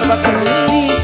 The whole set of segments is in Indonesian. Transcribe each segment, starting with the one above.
barba sonrisi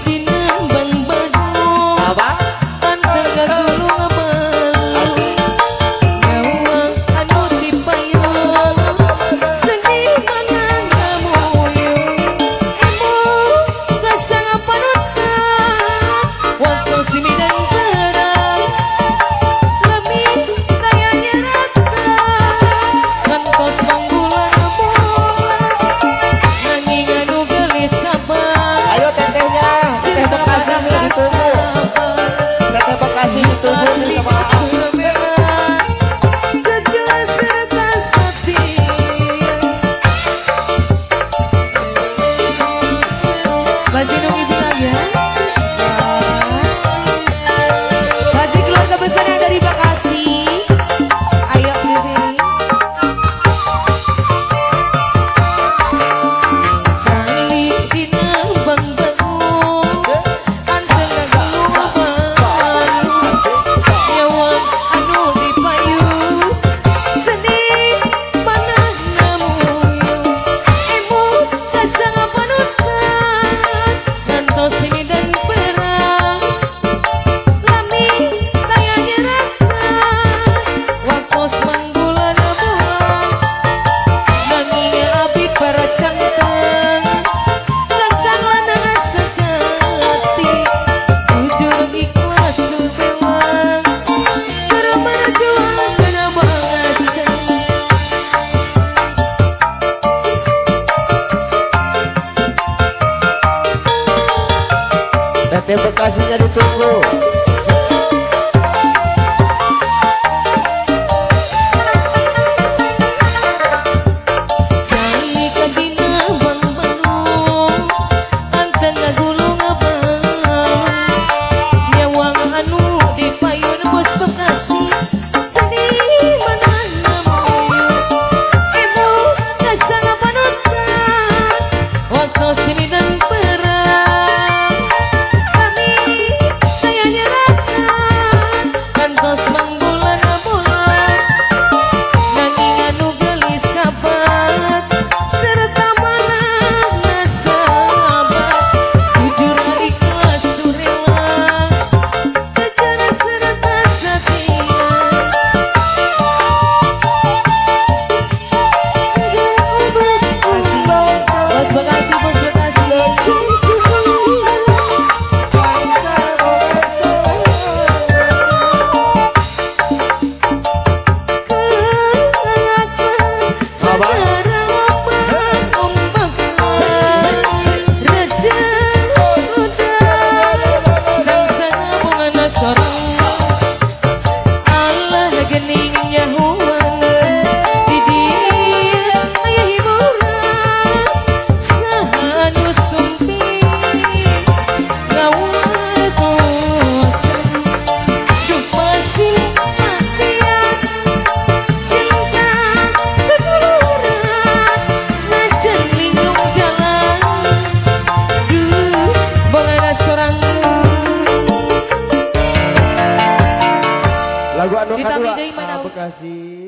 Até por casinha do tocou Bu Anu Kadula, Bekasi.